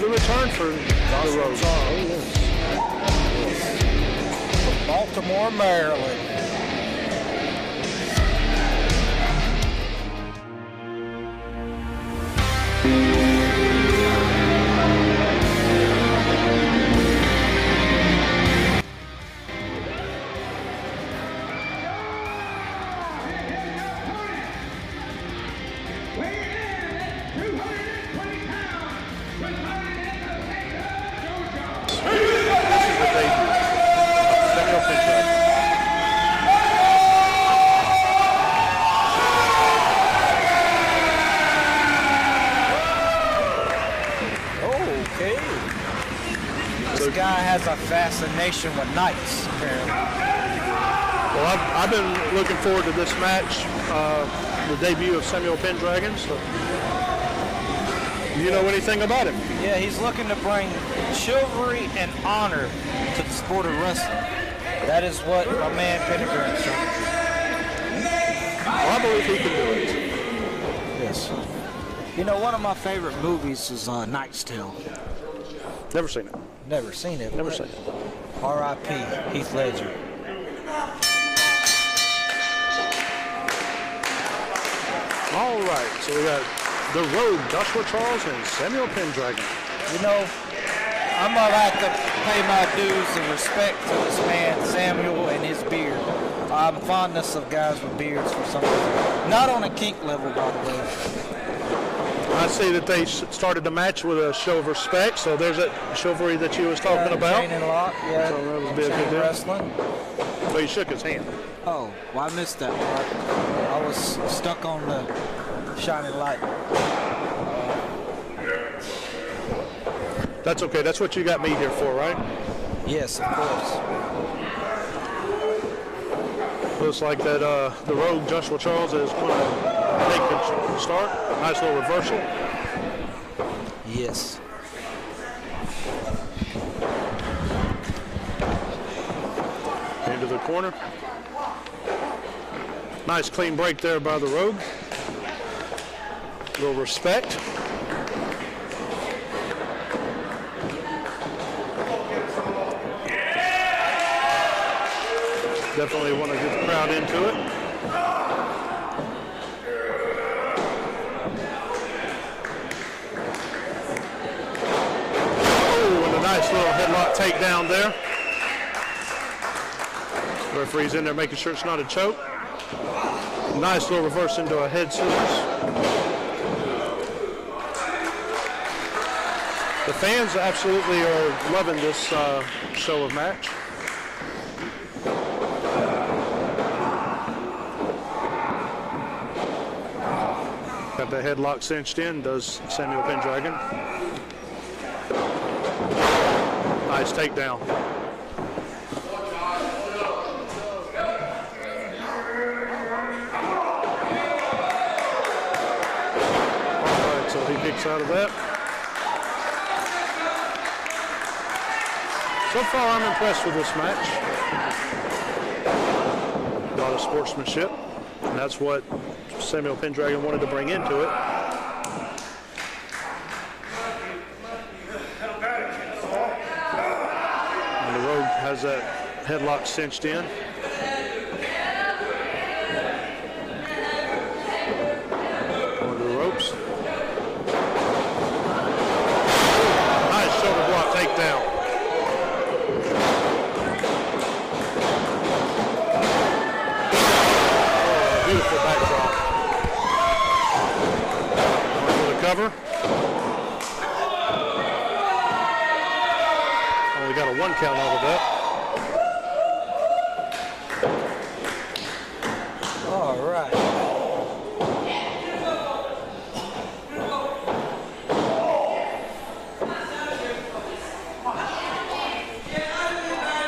Another return for Baltimore, Maryland. Fascination with knights, apparently. Well, I've, I've been looking forward to this match, uh, the debut of Samuel Pendragon. So, you know anything about him? Yeah, he's looking to bring chivalry and honor to the sport of wrestling. That is what my man Pendragon is trying to do. Well, I believe he can do it. Yes. You know, one of my favorite movies is uh, Knight's Tale. Never seen it. Never seen it. Never seen it. R.I.P. Heath Ledger. All right, so we got the Rogue, Joshua Charles, and Samuel Pendragon. You know, I'm gonna have to pay my dues and respect to this man, Samuel, and his beard. I'm fondness of guys with beards for some reason. Not on a kink level, by the way. See that they started the match with a show of respect, so there's that chivalry that you was talking yeah, about. Training a lot, yeah. So that be a good. Wrestling. But he shook his hand. Oh, well, I missed that part. I was stuck on the shining light. That's okay. That's what you got me here for, right? Yes, of course. Looks like that uh, the rogue Joshua Charles is going to the start. Nice little reversal. Yes. Into the corner. Nice clean break there by the rogue. A little respect. Definitely want to get the crowd into it. Oh, and a nice little headlock takedown there. Referee's in there making sure it's not a choke. Nice little reverse into a head scissors. The fans absolutely are loving this uh, show of match. Got the headlock cinched in, does Samuel Pendragon. Nice takedown. All right, so he kicks out of that. So far, I'm impressed with this match. A lot of sportsmanship, and that's what Samuel Pendragon wanted to bring into it. And the Rogue has that headlock cinched in. Going to the ropes. Nice shoulder block takedown. Oh, beautiful backdrop. For the cover. Oh, Only got a one count out of that. All right.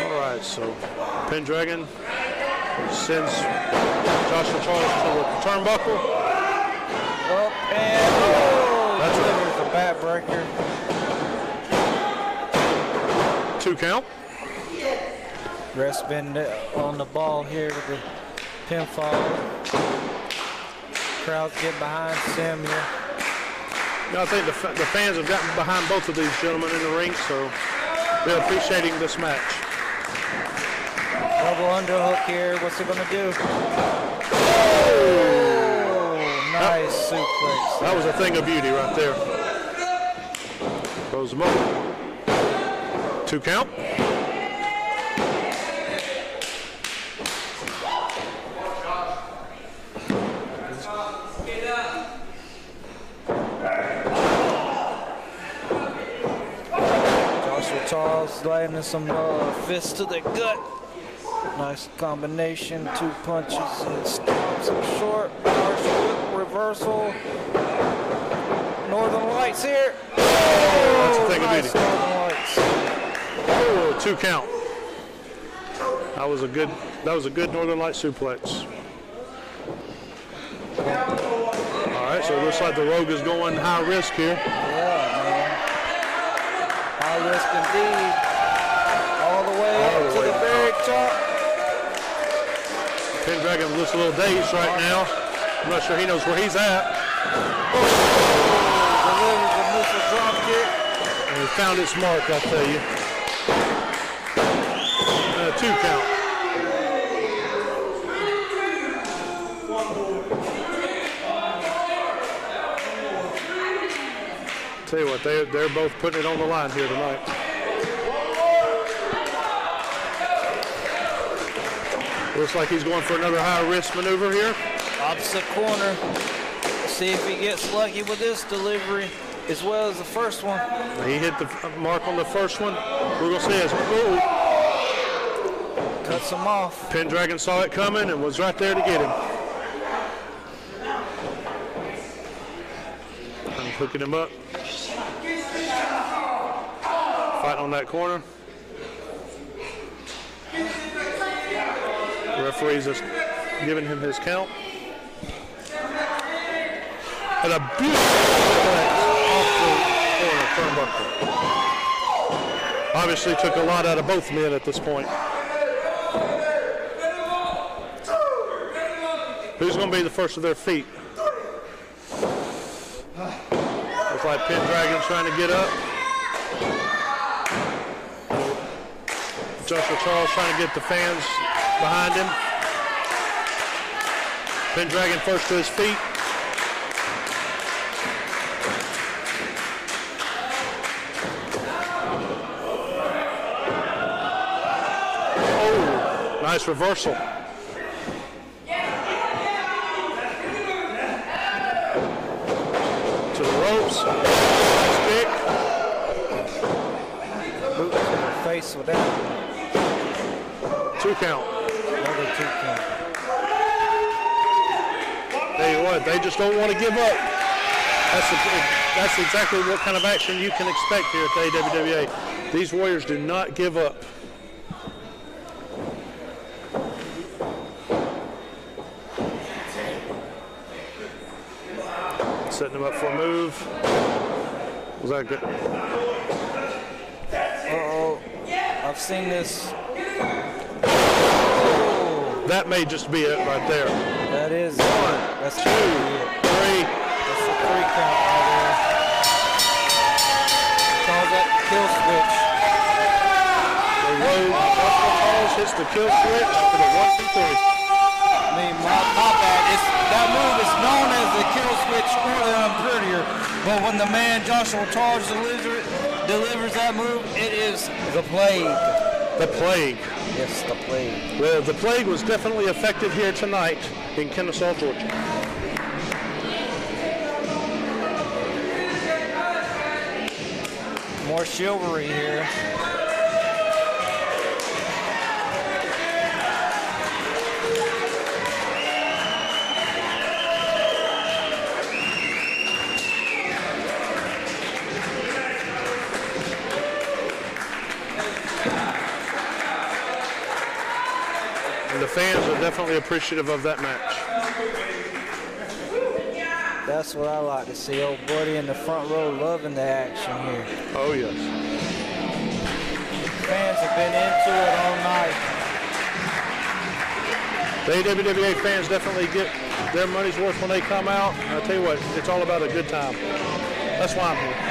All right, so Pendragon sends Joshua Charles to the turnbuckle. Up and oh, That's delivers a back breaker. Two count. Ref's been on the ball here with the pinfall. crowds get behind Samuel. You know, I think the, the fans have gotten behind both of these gentlemen in the ring, so they're appreciating this match. Double underhook here. What's it gonna do? Oh, nice suplex. That was a thing of beauty right there. Goes him up. Two count. Joshua Charles landing some uh, fists to the gut. Nice combination. Two punches and stops him short. Partial whip reversal. Northern Lights here. That's a thing of Nice beauty. Northern Lights. Oh, two count. That was a good. That was a good Northern Light suplex. All right, so it looks like the Rogue is going high risk here. Yeah, man. High risk indeed. All the way All up the to way the very top. Pendragon looks a little dazed right now. I'm not sure he knows where he's at. Delivers a missile drop kick. And he found its mark, I'll tell you. Uh, two count. Tell you what, they, they're both putting it on the line here tonight. Looks like he's going for another high risk maneuver here. Opposite corner. See if he gets lucky with this delivery as well as the first one. He hit the mark on the first one. We're going to see his oh, Cuts him off. Pendragon saw it coming and was right there to get him. I'm hooking him up. Fighting on that corner. Referee's giving him his count. And a beautiful off the corner turnbuckle. Obviously took a lot out of both men at this point. Who's going to be the first of their feet? Looks like Pendragon's trying to get up. Joshua Charles trying to get the fans behind him. Pendragon first to his feet. Oh, nice reversal. to the ropes. Nice kick. Boot to the face with that. Two count. Tell you what, they just don't want to give up. That's, that's exactly what kind of action you can expect here at the AWWA. These Warriors do not give up. Setting them up for a move. Was that good? Uh-oh. I've seen this. That may just be it right there. That is One, That's two. Three. That's a three count right there. Calls that the kill switch. The Rogue, Joshua Charles hits the kill switch for the one, two, three. I mean, my, my bad. It's, that move is known as the kill switch or the unprettier. But when the man Joshua Charles deliver, delivers that move, it is the plague. The plague. Yes, the plague. Well, the plague was definitely effective here tonight in Kennesaw, Georgia. More chivalry here. Definitely appreciative of that match. That's what I like to see. Old buddy in the front row loving the action here. Oh, yes. Fans have been into it all night. The AWWA fans definitely get their money's worth when they come out. And I tell you what, it's all about a good time. That's why I'm here.